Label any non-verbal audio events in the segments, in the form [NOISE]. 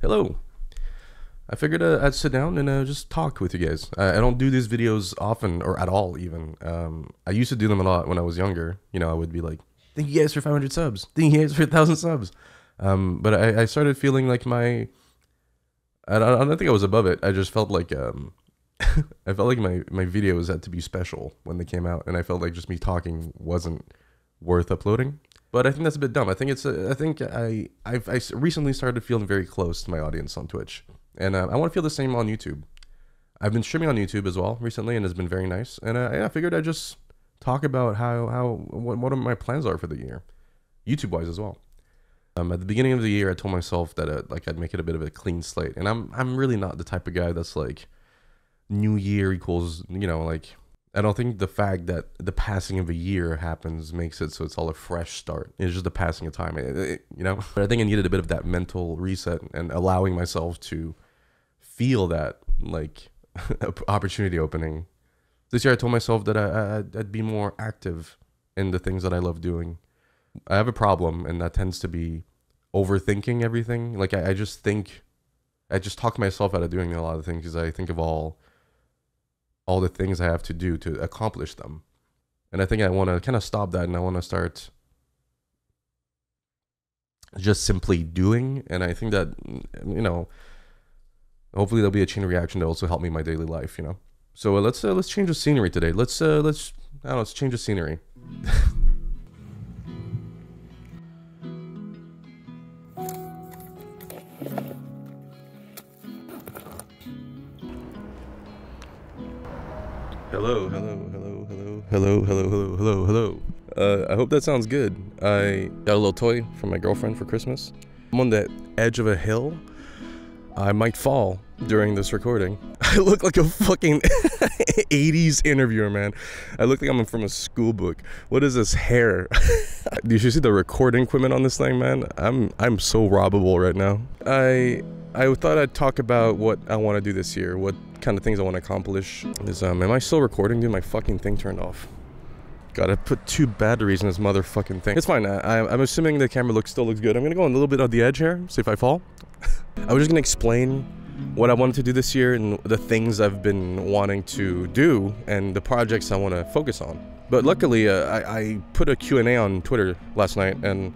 Hello. I figured uh, I'd sit down and uh, just talk with you guys. I, I don't do these videos often or at all, even. Um, I used to do them a lot when I was younger. You know, I would be like, thank you guys for 500 subs. Thank you guys for 1,000 subs. Um, but I, I started feeling like my. I don't, I don't think I was above it. I just felt like. Um, [LAUGHS] I felt like my, my videos had to be special when they came out, and I felt like just me talking wasn't worth uploading. But I think that's a bit dumb. I think it's. A, I think I I've I recently started feeling very close to my audience on Twitch, and uh, I want to feel the same on YouTube. I've been streaming on YouTube as well recently, and it's been very nice. And uh, yeah, I figured I'd just talk about how how what what my plans are for the year, YouTube wise as well. Um, at the beginning of the year, I told myself that uh, like I'd make it a bit of a clean slate, and I'm I'm really not the type of guy that's like, New Year equals you know like I don't think the fact that the passing of a year happens makes it so it's all a fresh start. It's just the passing of time, it, it, you know. But I think I needed a bit of that mental reset and allowing myself to feel that like [LAUGHS] opportunity opening. This year, I told myself that I, I'd, I'd be more active in the things that I love doing. I have a problem, and that tends to be overthinking everything. Like I, I just think, I just talk myself out of doing a lot of things because I think of all all the things I have to do to accomplish them. And I think I want to kind of stop that and I want to start just simply doing. And I think that, you know, hopefully there'll be a chain reaction to also help me in my daily life, you know? So uh, let's uh, let's change the scenery today. Let's uh, let's I don't know, let's change the scenery. [LAUGHS] Hello, hello, hello, hello, hello, hello, hello, hello, hello. Uh, I hope that sounds good. I got a little toy from my girlfriend for Christmas. I'm on the edge of a hill. I might fall during this recording. [LAUGHS] I look like a fucking [LAUGHS] 80s interviewer, man. I look like I'm from a school book. What is this hair? [LAUGHS] You see the recording equipment on this thing, man? I'm I'm so robbable right now. I I thought I'd talk about what I want to do this year, what kind of things I want to accomplish. Is um, am I still recording? Dude, my fucking thing turned off. Gotta put two batteries in this motherfucking thing. It's fine. I, I'm assuming the camera looks still looks good. I'm gonna go a little bit on the edge here, see if I fall. [LAUGHS] I was just gonna explain what I wanted to do this year and the things I've been wanting to do and the projects I want to focus on. But luckily, uh, I, I put a Q&A on Twitter last night and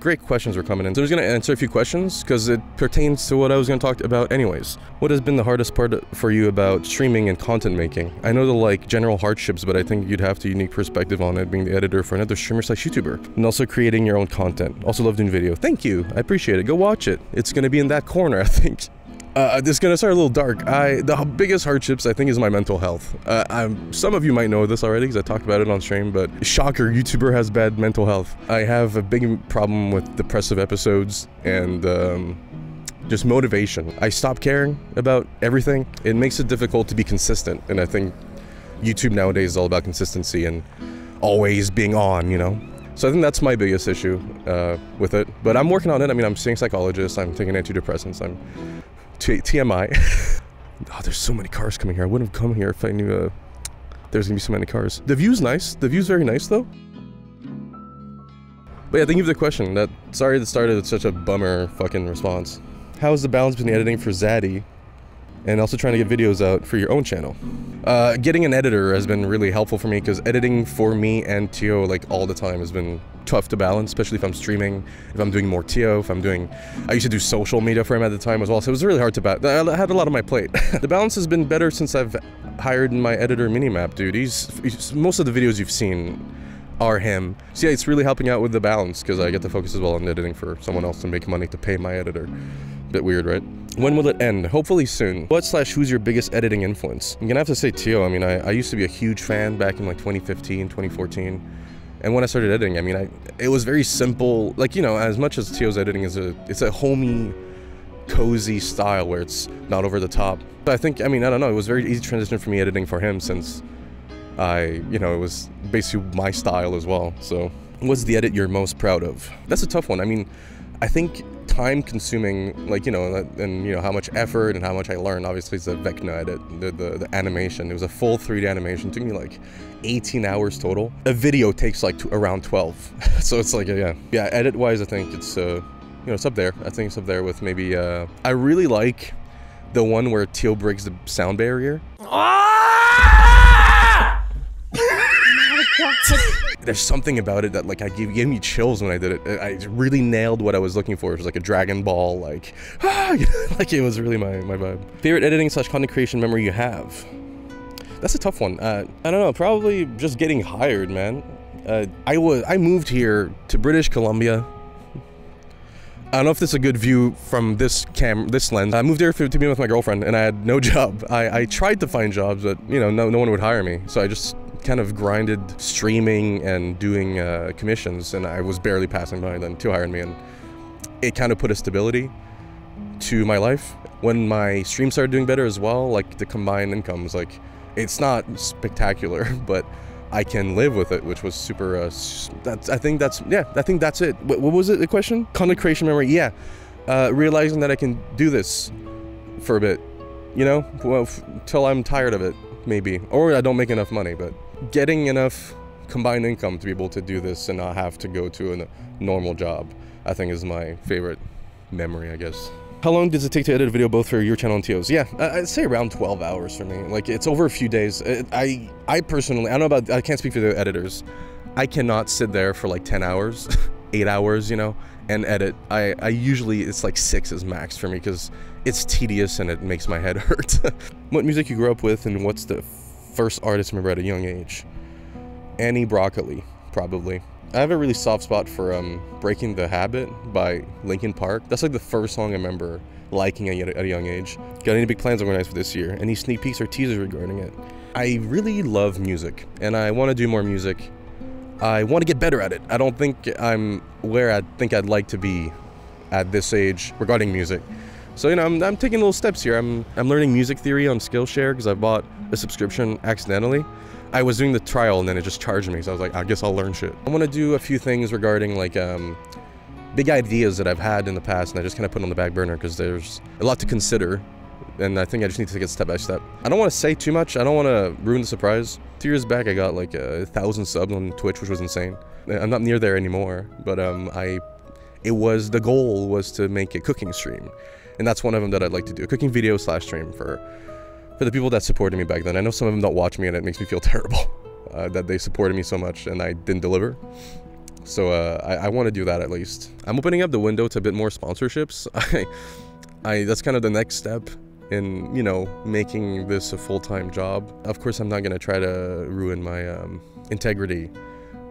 great questions were coming in. So I was going to answer a few questions because it pertains to what I was going to talk about anyways. What has been the hardest part for you about streaming and content making? I know the like general hardships, but I think you'd have the unique perspective on it being the editor for another streamer slash YouTuber and also creating your own content. Also love doing video. Thank you. I appreciate it. Go watch it. It's going to be in that corner, [LAUGHS] I think. Uh, this is gonna start a little dark. I the biggest hardships I think is my mental health. Uh, some of you might know this already because I talked about it on stream, but shocker, YouTuber has bad mental health. I have a big problem with depressive episodes and um, just motivation. I stop caring about everything. It makes it difficult to be consistent, and I think YouTube nowadays is all about consistency and always being on. You know. So I think that's my biggest issue uh, with it. But I'm working on it. I mean, I'm seeing psychologists. I'm taking antidepressants. I'm T- TMI. oh, [LAUGHS] there's so many cars coming here. I wouldn't have come here if I knew uh, there's gonna be so many cars. The view's nice. The view's very nice though. But yeah, thank you for the question. That sorry that started with such a bummer fucking response. How is the balance between editing for Zaddy and also trying to get videos out for your own channel. Uh, getting an editor has been really helpful for me because editing for me and Tio like all the time has been tough to balance, especially if I'm streaming, if I'm doing more Tio, if I'm doing, I used to do social media for him at the time as well, so it was really hard to balance. I had a lot on my plate. [LAUGHS] the balance has been better since I've hired my editor Minimap, dude. He's, he's most of the videos you've seen are him. So yeah, it's really helping out with the balance because I get to focus as well on editing for someone else to make money to pay my editor. Bit weird, right? When will it end? Hopefully soon. What slash who's your biggest editing influence? I'm gonna have to say Tio. I mean, I, I used to be a huge fan back in like 2015, 2014. And when I started editing, I mean, I it was very simple. Like you know, as much as Tio's editing is a it's a homey, cozy style where it's not over the top. But I think I mean I don't know. It was very easy transition for me editing for him since I you know it was basically my style as well. So what's the edit you're most proud of? That's a tough one. I mean, I think time consuming, like, you know, and, you know, how much effort and how much I learned. Obviously, it's the Vecna edit, the, the, the animation. It was a full 3D animation. It took me like 18 hours total. A video takes like around 12. [LAUGHS] so it's like, yeah. Yeah, edit wise, I think it's, uh, you know, it's up there. I think it's up there with maybe. Uh, I really like the one where Tio breaks the sound barrier. [LAUGHS] There's something about it that like I gave, gave me chills when I did it. I really nailed what I was looking for. It was like a Dragon Ball, like [LAUGHS] ah, [LAUGHS] like it was really my my vibe. Favorite editing slash content creation memory you have? That's a tough one. Uh, I don't know. Probably just getting hired, man. Uh, I was I moved here to British Columbia. I don't know if this is a good view from this cam this lens. I moved here for, to be with my girlfriend, and I had no job. I, I tried to find jobs, but you know, no no one would hire me. So I just kind of grinded streaming and doing uh, commissions, and I was barely passing by. Then two hired me, and it kind of put a stability to my life. When my stream started doing better as well, like the combined incomes, like it's not spectacular, [LAUGHS] but I can live with it, which was super. Uh, that's I think that's yeah. I think that's it. What, what was it? The question? Content creation memory. Yeah, uh, realizing that I can do this for a bit, you know, well, till I'm tired of it, maybe, or I don't make enough money, but getting enough combined income to be able to do this and not have to go to a normal job, I think is my favorite memory, I guess. How long does it take to edit a video both for your channel and Tio's? Yeah, I'd say around 12 hours for me. Like it's over a few days. I I personally, I don't know about, I can't speak for the editors. I cannot sit there for like 10 hours, [LAUGHS] 8 hours, you know, and edit. I, I usually, it's like 6 is max for me because it's tedious and it makes my head [LAUGHS] hurt. what music you grew up with and what's the first artist I remember at a young age? Andrea Bocelli, probably. I have a really soft spot for um, Breaking the Habit by Linkin Park. That's like the first song I remember liking at, at a young age. Got any big plans organized for this year? Any sneak peeks or teasers regarding it? I really love music and I want to do more music. I want to get better at it. I don't think I'm where I think I'd like to be at this age regarding music. So, you know, I'm, I'm taking little steps here. I'm, I'm learning music theory on Skillshare because I bought a subscription accidentally. I was doing the trial and then it just charged me. So I was like, I guess I'll learn shit. I want to do a few things regarding like um, big ideas that I've had in the past and I just kind of put on the back burner because there's a lot to consider. And I think I just need to take it step by step. I don't want to say too much. I don't want to ruin the surprise. Two years back, I got like a thousand subs on Twitch, which was insane. I'm not near there anymore, but um, I, it was the goal was to make a cooking stream, and that's one of them that I'd like to do. A cooking video slash stream for for the people that supported me back then. I know some of them don't watch me and it makes me feel [LAUGHS] terrible uh, that they supported me so much and I didn't deliver. So uh, I, I want to do that at least. I'm opening up the window to a bit more sponsorships. [LAUGHS] I, I that's kind of the next step in you know making this a full-time job. Of course, I'm not gonna try to ruin my um, integrity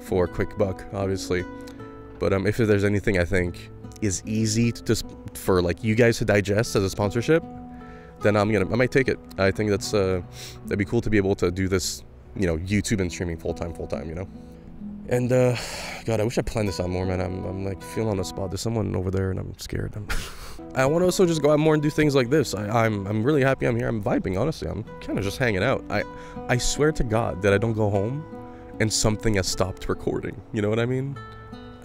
for a quick buck, obviously. But um, if there's anything I think is easy to for like you guys to digest as a sponsorship, then I'm gonna I might take it. I think that's uh, that'd be cool to be able to do this, you know, YouTube and streaming full time, full time, you know. And uh, God, I wish I planned this out more, man. I'm, I'm like feeling on the spot. There's someone over there, and I'm scared. I'm [LAUGHS] I want to also just go out more and do things like this. I, I'm I'm really happy I'm here. I'm vibing, honestly. I'm kind of just hanging out. I I swear to God that I don't go home, and something has stopped recording. You know what I mean?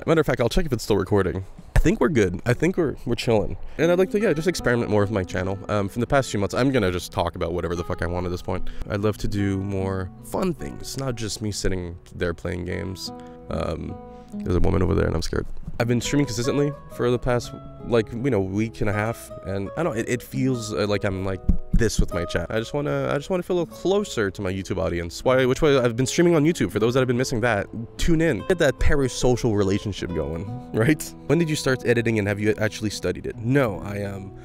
Matter of fact, I'll check if it's still recording. I think we're good. I think we're we're chilling. And I'd like to yeah, just experiment more with my channel. Um, from the past few months, I'm gonna just talk about whatever the fuck I want at this point. I'd love to do more fun things, not just me sitting there playing games. Um, there's a woman over there, and I'm scared. I've been streaming consistently for the past like you know week and a half, and I don't. It, it feels uh, like I'm like this with my chat. I just wanna I just wanna feel a little closer to my YouTube audience. Why? Which way? I've been streaming on YouTube. For those that have been missing that, tune in. Get that parasocial relationship going, [LAUGHS] right? When did you start editing, and have you actually studied it? No, I um,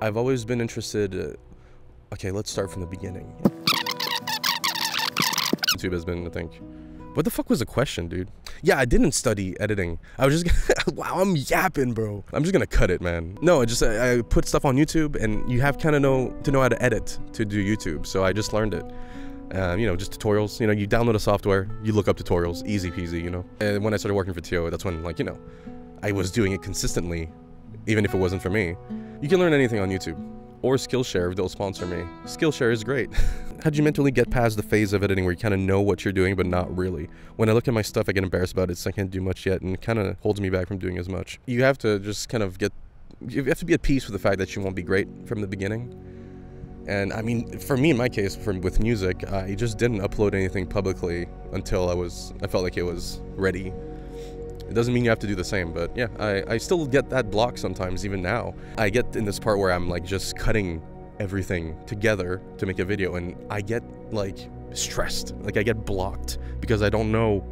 I've always been interested. Uh, okay, let's start from the beginning. YouTube has been, I think what the fuck was the question, dude? Yeah, I didn't study editing. I was just [LAUGHS] wow, I'm yapping, bro. I'm just gonna cut it, man. No, I just I, I put stuff on YouTube, and you have kind of know to know how to edit to do YouTube. So I just learned it. Uh, you know, just tutorials. You know, you download a software, you look up tutorials, easy peasy. You know. And when I started working for Tio, that's when like you know, I was doing it consistently, even if it wasn't for me. You can learn anything on YouTube or Skillshare if they'll sponsor me. Skillshare is great. [LAUGHS] How'd you mentally get past the phase of editing where you kind of know what you're doing, but not really? When I look at my stuff, I get embarrassed about it, so I can't do much yet, and it kind of holds me back from doing as much. You have to just kind of get, you have to be at peace with the fact that you won't be great from the beginning. And I mean, for me, in my case, from with music, I just didn't upload anything publicly until I was, I felt like it was ready It doesn't mean you have to do the same, but yeah, I, I still get that block sometimes, even now. I get in this part where I'm like just cutting everything together to make a video, and I get like stressed. Like I get blocked because I don't know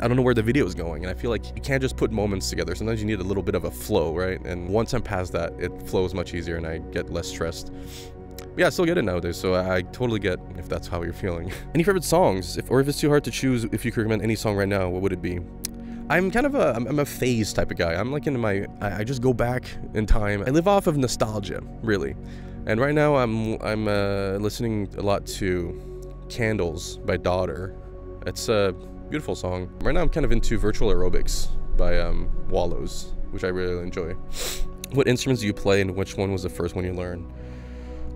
I don't know where the video is going and I feel like you can't just put moments together. Sometimes you need a little bit of a flow, right? And once I'm past that, it flows much easier and I get less stressed. But yeah, I still get it nowadays, so I, I totally get if that's how you're feeling. [LAUGHS] any favorite songs? If, or if it's too hard to choose, if you could recommend any song right now, what would it be? I'm kind of a I'm, a phase type of guy. I'm like into my I, I, just go back in time. I live off of nostalgia, really. And right now I'm I'm uh, listening a lot to Candles by Daughter. It's a beautiful song. Right now I'm kind of into Virtual Aerobics by um, Wallows, which I really enjoy. [SNIFFS] What instruments do you play and which one was the first one you learned?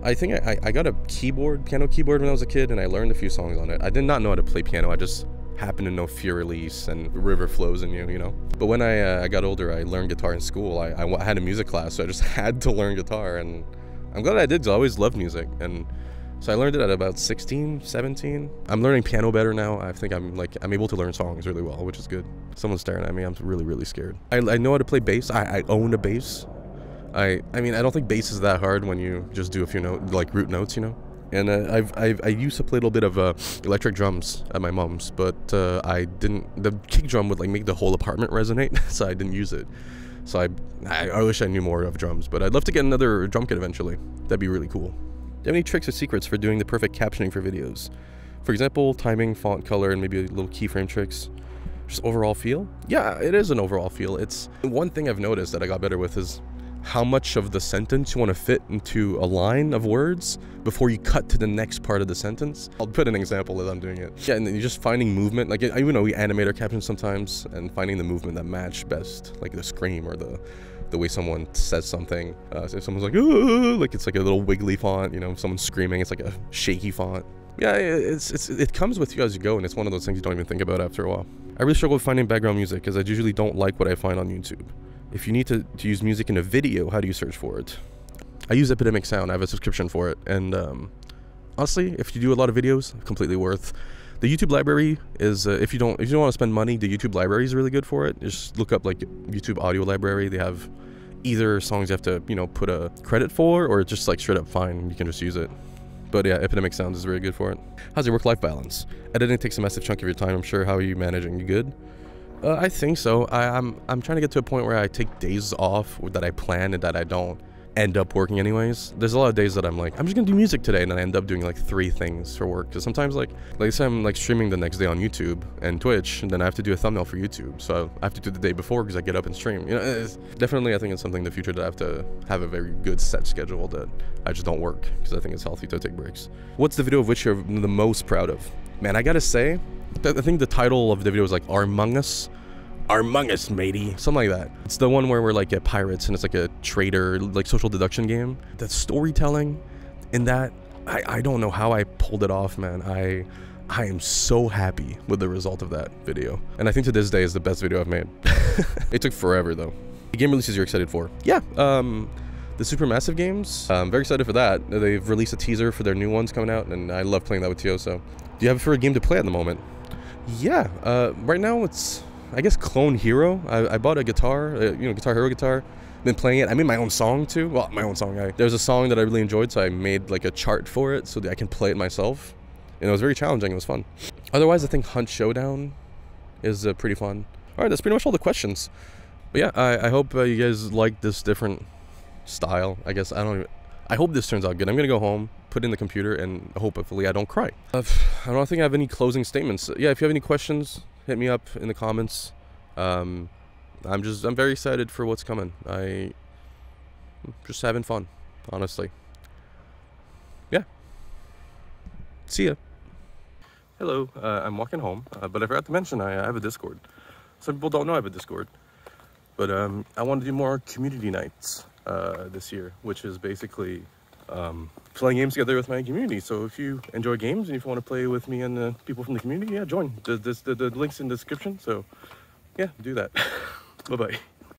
I think I, I got a keyboard, piano keyboard when I was a kid and I learned a few songs on it. I did not know how to play piano. I just happened to know Für Elise and River Flows in You, you know? But when I, uh, I got older, I learned guitar in school. I, I had a music class, so I just [LAUGHS] had to learn guitar and I'm glad I did because I always loved music. And so I learned it at about 16, 17. I'm learning piano better now. I think I'm like, I'm able to learn songs really well, which is good. Someone's staring at me. I'm really, really scared. I, I know how to play bass. I, I own a bass. I, I mean, I don't think bass is that hard when you just do a few notes, like root notes, you know? And uh, I've, I've, I used to play a little bit of uh, electric drums at my mom's, but uh, I didn't, the kick drum would like make the whole apartment resonate, [LAUGHS] so I didn't use it. So I, I, I wish I knew more of drums, but I'd love to get another drum kit eventually. That'd be really cool. Do you have any tricks or secrets for doing the perfect captioning for videos? For example, timing, font color, and maybe a little keyframe tricks. Just overall feel? Yeah, it is an overall feel. It's one thing I've noticed that I got better with is how much of the sentence you want to fit into a line of words before you cut to the next part of the sentence. I'll put an example as I'm doing it. Yeah, and you're just finding movement. Like, I even know we animate our captions sometimes and finding the movement that match best, like the scream or the the way someone says something. Uh, so if someone's like, Ooh, like it's like a little wiggly font, you know, if someone's screaming, it's like a shaky font. Yeah, it's, it's it comes with you as you go, and it's one of those things you don't even think about after a while. I really struggle with finding background music because I usually don't like what I find on YouTube. If you need to, to use music in a video, how do you search for it? I use Epidemic Sound. I have a subscription for it, and um, honestly, if you do a lot of videos, completely worth. The YouTube library is uh, if you don't if you don't want to spend money, the YouTube library is really good for it. Just look up like YouTube audio library. They have either songs you have to, you know, put a credit for or just like straight up fine. You can just use it. But yeah, Epidemic Sounds is really good for it. How's your work-life balance? Editing takes a massive chunk of your time, I'm sure. How are you managing? You good? Uh, I think so. I, I'm I'm trying to get to a point where I take days off that I plan and that I don't end up working anyways. There's a lot of days that I'm like, I'm just gonna do music today, and then I end up doing like three things for work. Because sometimes, like, like say I'm like streaming the next day on YouTube and Twitch, and then I have to do a thumbnail for YouTube. So I have to do the day before because I get up and stream. You know, definitely I think it's something in the future that I have to have a very good set schedule that I just don't work because I think it's healthy to take breaks. What's the video of which you're the most proud of? Man, I gotta say, I think the title of the video is like Among Us among Us, matey. Something like that. It's the one where we're like at pirates and it's like a trader, like social deduction game. The storytelling in that, I, I don't know how I pulled it off, man. I I am so happy with the result of that video. And I think to this day is the best video I've made. [LAUGHS] it took forever though. The game releases you're excited for? Yeah, um, the Supermassive games, I'm very excited for that. They've released a teaser for their new ones coming out and I love playing that with Tio, so. Do you have a favorite game to play at the moment? Yeah, uh, right now it's I guess Clone Hero. I, I bought a guitar, uh, you know, Guitar Hero guitar. Been playing it. I made my own song too. Well, my own song. I, there was a song that I really enjoyed, so I made like a chart for it so that I can play it myself. And it was very challenging. It was fun. Otherwise, I think Hunt Showdown is uh, pretty fun. All right, that's pretty much all the questions. But yeah, I, I hope uh, you guys like this different style. I guess I don't. Even, I hope this turns out good. I'm gonna go home, put in the computer, and hopefully I don't cry. Uh, I don't think I have any closing statements. Yeah, if you have any questions, hit me up in the comments. Um, I'm just I'm very excited for what's coming. I just having fun, honestly. Yeah. See ya. Hello, uh, I'm walking home, uh, but I forgot to mention I, I have a Discord. Some people don't know I have a Discord, but um, I want to do more community nights uh, this year, which is basically um, playing games together with my community. So if you enjoy games and if you want to play with me and the people from the community, yeah, join. The, the, the, the link's in the description. So yeah, do that. [LAUGHS] Bye-bye.